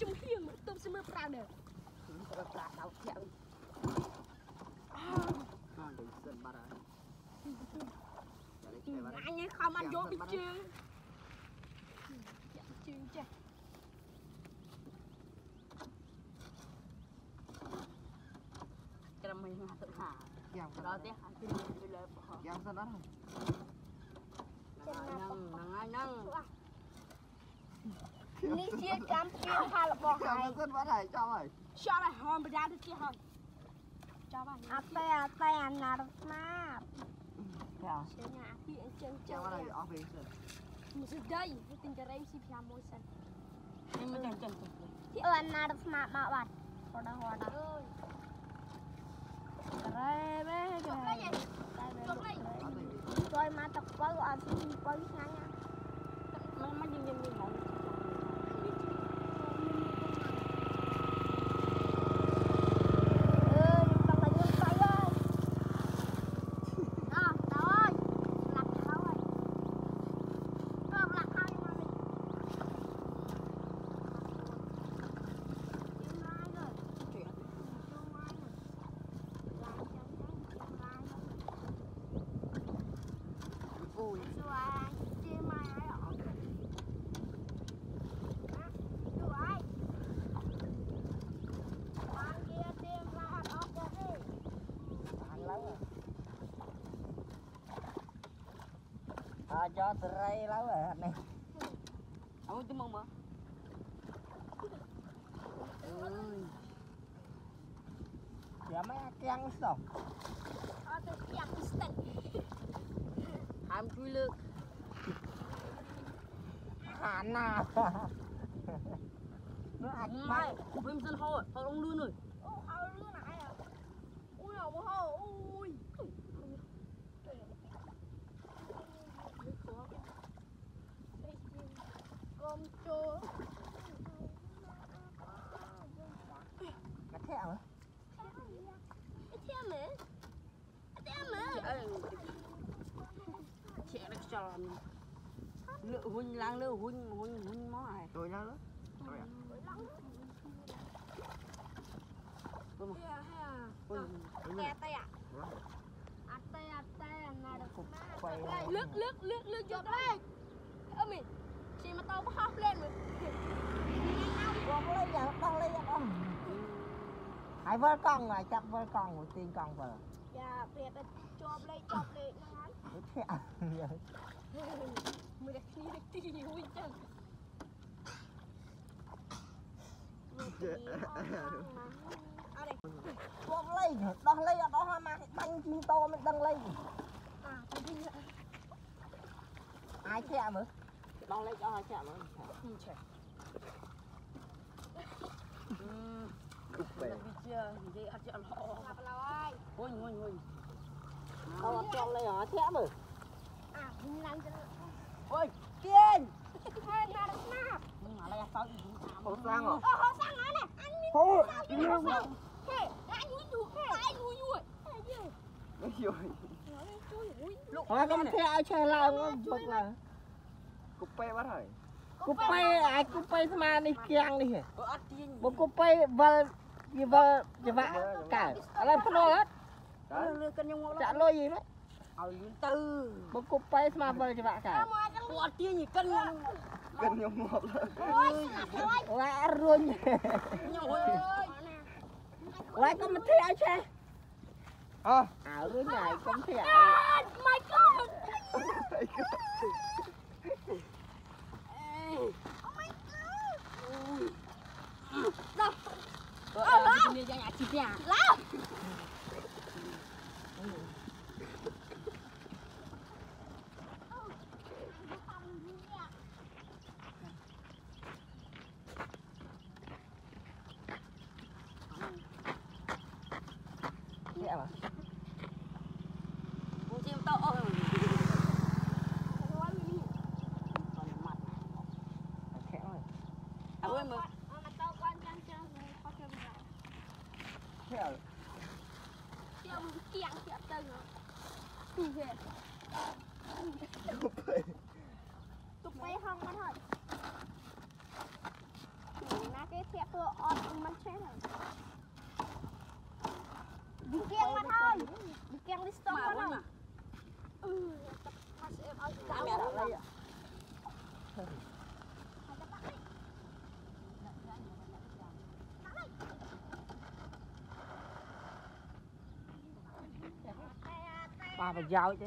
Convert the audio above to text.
ជំហៀងទុំស្មើប្រាដែរប្រើប្រាស់ដល់ធាក់អត់ដូចសិនបាត់ហើយតែគេបាត់អញខំអត់យកពីជើងចាក់ជើងចេះក្រឹមមិនណាទៅហាយ៉ាងសិនដល់ទេហាទីទៅលើបោះយ៉ាងសិនអត់ហ្នឹងហ្នឹងហ្នឹង នេះជាចាំពីផលរបស់យ៉ាងហើយសិនបាត់ហើយចង់ហើយឆក់ឲ្យហមបដាទៅទៀតហើយចាប់ហើយអត់ទេអត់ទេអាណារស្មាតចាជាញ៉ាពីអញ្ចឹងចាចឹងងបាត់ហើយអស់វិញសិនមួយស្ដីទិញការ៉េស៊ី5មួយសិននេះមិនចឹងចឹងអឺអាណារស្មាតមកបាត់រត់រត់អើយរ៉េបេចុះរ៉េលេងចុះលេងអត់ទេជួយមកទឹកបើអត់ស៊ីបើឆ្ងាញ់ណាមិនមិនយើងយើងមក អឺខ្ញុំចង់ឲ្យយើងទៅហើយអោះទៅហើយលាក់ទៅហើយទៅលាក់ហើយមកនេះយើងឡាយលើចូលមកឡាយចឹងចឹងឡាយ អូយសួរជាម៉ែហើយអត់ណាសួរហើយបានជាទៀមឡាយ អត់អស់ទេបានឡើងអើចោតរៃឡើងនេះអត់ទៅមកមើលអើយយ៉ាម៉ែទាំងសោះអត់ទៅ cho lựa huynh lang lựa huynh huynh huynh mỏi ai rồi ra đó rồi à Vâng. Tay tay ạ. Tay tay là được. Lướt lướt lướt lướt cho tay. Ơ mình chỉ mà tao có hóc lên mà. Còn lấy giờ đang lấy giờ không. Hãy vơ con rồi, chắc vơ con rồi, tiên con vờ. Dạ, biệt cho lấy cho lấy nó អត់ហើយវល់កង់ហើយចាប់វល់កង់មួយទាញកង់វល់យ៉ាប្រៀបទៅជាប់លេខជាប់លេខហ្នឹងហើយវាធាក់មួយតែគ្នាតែទីមួយចឹងអត់ទេបងលេងដោះលេងអត់ដោះហើយមកបាញ់ជីងតមិនដឹងលេងអាទៅវិញអាចធាក់មើលដោះលេងអស់ហើយធាក់មើលឆេះ cục bè វាជានិយាយអត់ជាល្អកាប់ឡើយហ៊ុញហ៊ុញហ៊ុញអត់ចង់លេងអត់ធាក់មើលអាវិញឡើងទៅអើយទាញហើយណាដល់ស្នាប់អាឡៃសោតយូរតាម hốt sang rồi អូហោសាំងហើយ នេះអញមាន hốt សាំងហេអញមួយយូរអញមួយយូរអើយ Ôi giời ជួយអុយលោកហើយកុំធាក់ឲ្យឆេះឡើងបុកឡើង cục bè bắt rồi គូប៉ៃអាចគូប៉ៃស្មានេះគៀងនេះអត់ទាញបើគូប៉ៃវល់វាវល់ច្បាក់កើឥឡូវភ្នាល់អត់ đấy លឿនកិនខ្ញុំមកចាក់លុយហ្នឹងឲ្យលឿនទៅបើគូប៉ៃស្មាវល់ច្បាក់កើមកចឹងអត់ទាញកិនខ្ញុំ gần nhau một lần អូយស្នាប់ហើយវ៉ារុញខ្ញុំហុយវ៉ាកុំធាក់ឲ្យឆេះ à អើរុញហើយកុំធាក់ my god Đây cơ. អើនេះយ៉ាងអាជីផ្ទះ ឡាវ ធាក់បាទពូជិះតោអស់ហើយអត់ម៉ាត់ធាក់ហើយអើមើលអត់ទៅបាន keng đi stop quá rồi ừ ba mà giao chứ.